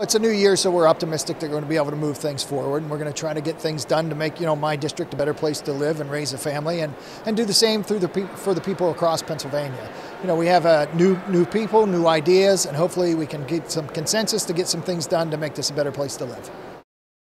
It's a new year, so we're optimistic they're going to be able to move things forward, and we're going to try to get things done to make you know my district a better place to live and raise a family, and, and do the same through the for the people across Pennsylvania. You know, we have uh, new new people, new ideas, and hopefully we can get some consensus to get some things done to make this a better place to live.